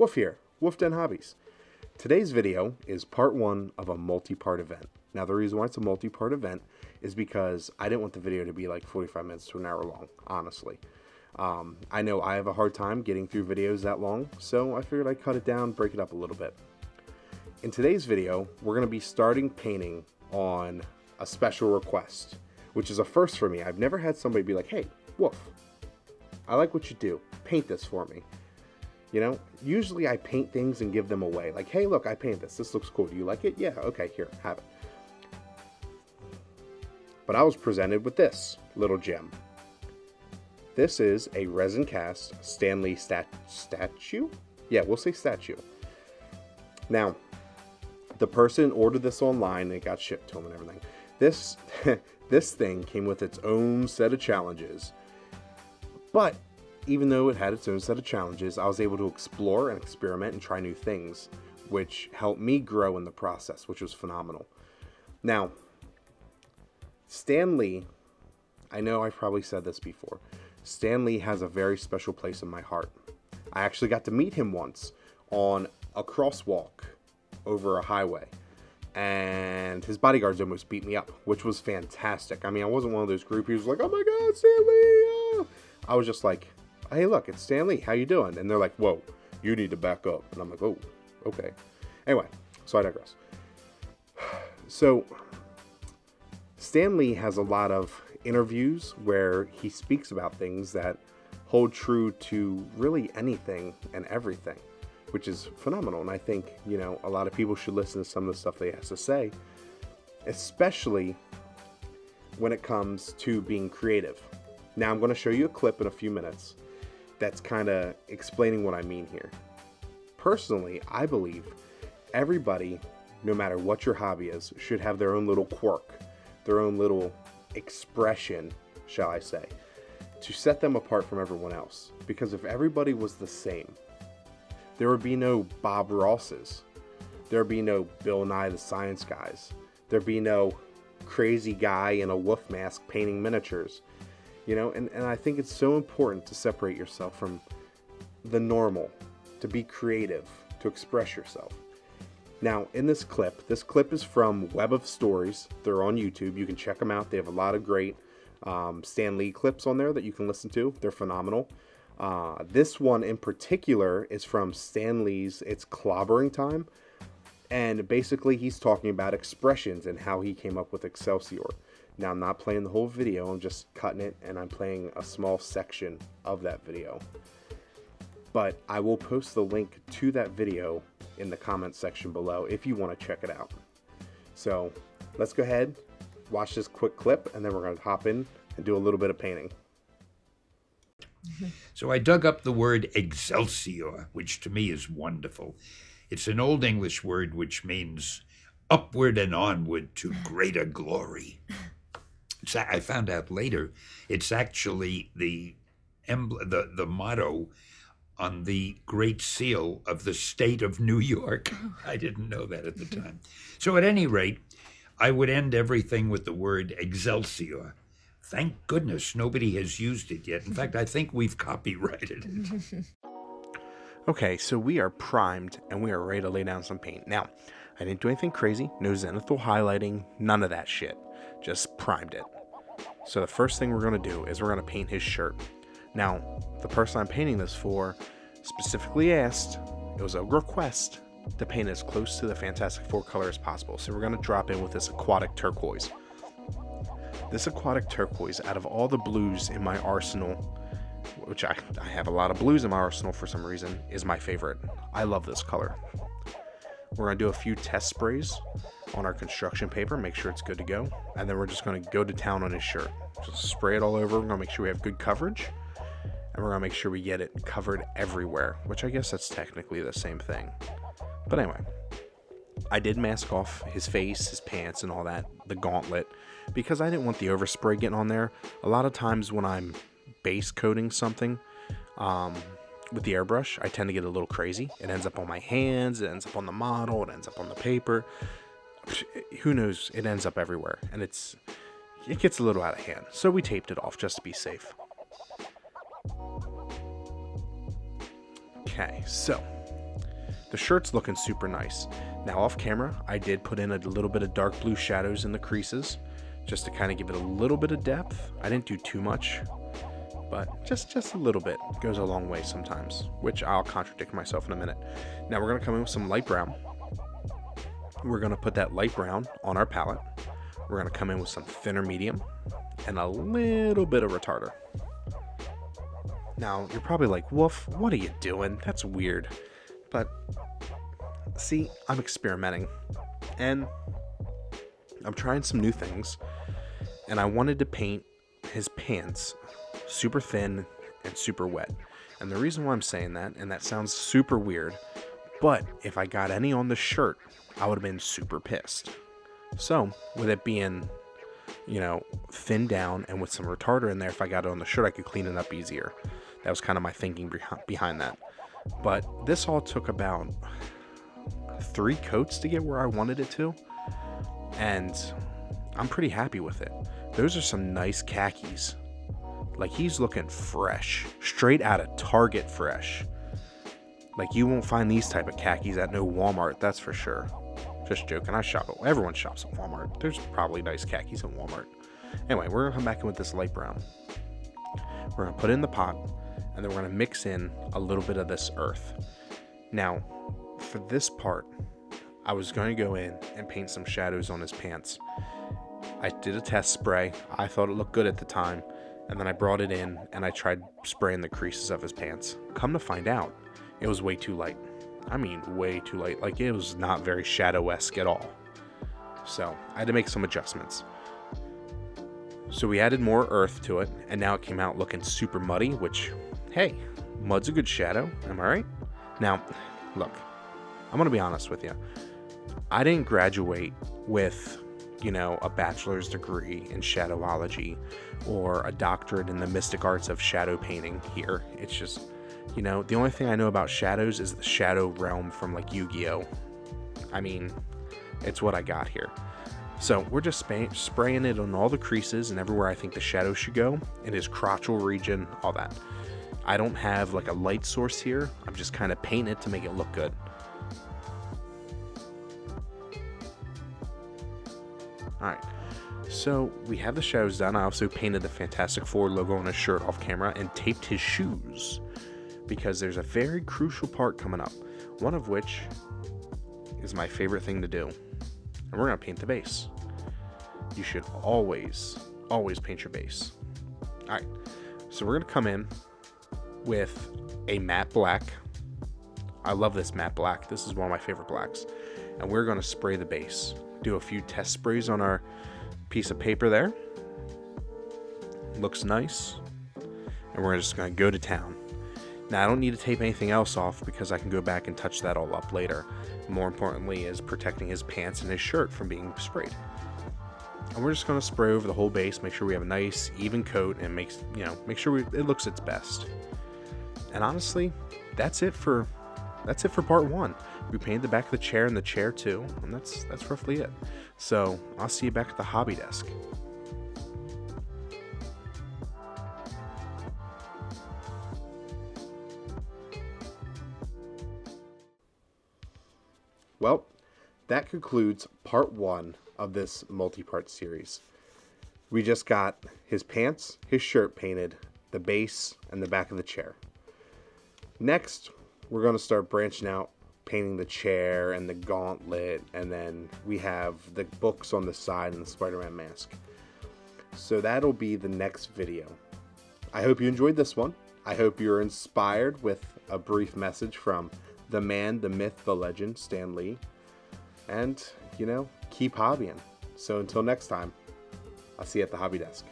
Wolf here, Wolf Den Hobbies. Today's video is part one of a multi-part event. Now the reason why it's a multi-part event is because I didn't want the video to be like 45 minutes to an hour long, honestly. Um, I know I have a hard time getting through videos that long, so I figured I'd cut it down, break it up a little bit. In today's video, we're going to be starting painting on a special request, which is a first for me. I've never had somebody be like, hey, Wolf, I like what you do. Paint this for me. You know, usually I paint things and give them away. Like, hey, look, I painted this. This looks cool. Do you like it? Yeah, okay, here, have it. But I was presented with this little gem. This is a resin cast Stan Lee stat statue? Yeah, we'll say statue. Now, the person ordered this online and it got shipped to them and everything. This this thing came with its own set of challenges. But even though it had its own set of challenges, I was able to explore and experiment and try new things, which helped me grow in the process, which was phenomenal. Now, Stan Lee, I know I've probably said this before, Stan Lee has a very special place in my heart. I actually got to meet him once on a crosswalk over a highway. And his bodyguards almost beat me up, which was fantastic. I mean, I wasn't one of those groupies like, "Oh my God, Stan Lee!" Ah. I was just like, "Hey, look, it's Stan Lee. How you doing?" And they're like, "Whoa, you need to back up." And I'm like, "Oh, okay." Anyway, so I digress. So, Stan Lee has a lot of interviews where he speaks about things that hold true to really anything and everything which is phenomenal. And I think, you know, a lot of people should listen to some of the stuff he has to say, especially when it comes to being creative. Now, I'm going to show you a clip in a few minutes that's kind of explaining what I mean here. Personally, I believe everybody, no matter what your hobby is, should have their own little quirk, their own little expression, shall I say, to set them apart from everyone else. Because if everybody was the same, there would be no Bob Rosses. There'd be no Bill Nye the Science Guys. There'd be no crazy guy in a wolf mask painting miniatures. You know, and, and I think it's so important to separate yourself from the normal, to be creative, to express yourself. Now, in this clip, this clip is from Web of Stories. They're on YouTube. You can check them out. They have a lot of great um, Stan Lee clips on there that you can listen to. They're phenomenal. Uh, this one in particular is from Stan Lee's It's Clobbering Time. And basically, he's talking about expressions and how he came up with Excelsior. Now, I'm not playing the whole video, I'm just cutting it and I'm playing a small section of that video. But I will post the link to that video in the comment section below if you want to check it out. So, let's go ahead, watch this quick clip, and then we're going to hop in and do a little bit of painting. So I dug up the word excelsior, which to me is wonderful. It's an Old English word which means upward and onward to greater glory. It's, I found out later it's actually the the the motto on the Great Seal of the state of New York. I didn't know that at the time. So at any rate, I would end everything with the word excelsior Thank goodness nobody has used it yet. In fact, I think we've copyrighted it. okay, so we are primed and we are ready to lay down some paint. Now, I didn't do anything crazy, no zenithal highlighting, none of that shit. Just primed it. So the first thing we're going to do is we're going to paint his shirt. Now, the person I'm painting this for specifically asked, it was a request to paint as close to the Fantastic Four color as possible. So we're going to drop in with this aquatic turquoise. This aquatic turquoise, out of all the blues in my arsenal, which I, I have a lot of blues in my arsenal for some reason, is my favorite. I love this color. We're going to do a few test sprays on our construction paper, make sure it's good to go, and then we're just going to go to town on his shirt. Just spray it all over. We're going to make sure we have good coverage, and we're going to make sure we get it covered everywhere, which I guess that's technically the same thing. But anyway, I did mask off his face, his pants, and all that, the gauntlet, because I didn't want the overspray getting on there. A lot of times when I'm base coating something um, with the airbrush, I tend to get a little crazy. It ends up on my hands, it ends up on the model, it ends up on the paper. Who knows? It ends up everywhere, and it's it gets a little out of hand. So we taped it off just to be safe. Okay, so the shirt's looking super nice. Now off camera, I did put in a little bit of dark blue shadows in the creases just to kind of give it a little bit of depth. I didn't do too much, but just just a little bit goes a long way sometimes, which I'll contradict myself in a minute. Now we're gonna come in with some light brown. We're gonna put that light brown on our palette. We're gonna come in with some thinner medium and a little bit of retarder. Now you're probably like, Wolf, what are you doing? That's weird. But see, I'm experimenting and I'm trying some new things. And I wanted to paint his pants super thin and super wet. And the reason why I'm saying that, and that sounds super weird, but if I got any on the shirt, I would have been super pissed. So, with it being, you know, thin down and with some retarder in there, if I got it on the shirt, I could clean it up easier. That was kind of my thinking behind that. But this all took about three coats to get where I wanted it to. And I'm pretty happy with it. Those are some nice khakis. Like he's looking fresh, straight out of Target fresh. Like you won't find these type of khakis at no Walmart, that's for sure. Just joking. I shop at everyone shops at Walmart. There's probably nice khakis in Walmart. Anyway, we're gonna come back in with this light brown. We're gonna put it in the pot, and then we're gonna mix in a little bit of this earth. Now, for this part, I was to go in and paint some shadows on his pants. I did a test spray. I thought it looked good at the time and then I brought it in and I tried spraying the creases of his pants. Come to find out, it was way too light. I mean, way too light. Like, it was not very shadow esque at all. So, I had to make some adjustments. So, we added more earth to it, and now it came out looking super muddy, which, hey, mud's a good shadow, am I right? Now, look, I'm gonna be honest with you. I didn't graduate with you know, a bachelor's degree in shadowology or a doctorate in the mystic arts of shadow painting here. It's just, you know, the only thing I know about shadows is the shadow realm from like Yu Gi Oh! I mean, it's what I got here. So we're just spay- spraying it on all the creases and everywhere I think the shadow should go, in his crotchal region, all that. I don't have like a light source here. I'm just kind of painting it to make it look good. Alright, so we have the shadows done. I also painted the Fantastic Four logo on his shirt off camera and taped his shoes because there's a very crucial part coming up, one of which is my favorite thing to do. And we're going to paint the base. You should always, always paint your base. Alright, so we're going to come in with a matte black. I love this matte black. This is one of my favorite blacks. And we're going to spray the base do a few test sprays on our piece of paper there. Looks nice. And we're just going to go to town. Now, I don't need to tape anything else off because I can go back and touch that all up later. More importantly, is protecting his pants and his shirt from being sprayed. And we're just going to spray over the whole base, make sure we have a nice even coat, and makes you know make sure we, it looks its best. And honestly, that's it for that's it for part one. We painted the back of the chair and the chair too, and that's that's roughly it. So I'll see you back at the hobby desk. Well, that concludes part one of this multi part series. We just got his pants, his shirt painted, the base, and the back of the chair. Next, we're going to start branching out painting the chair and the gauntlet, and then we have the books on the side and the Spider Man mask. So that'll be the next video. I hope you enjoyed this one. I hope you're inspired with a brief message from the man, the myth, the legend, Stan Lee. And, you know, keep hobbying. So until next time, I'll see you at the hobby desk.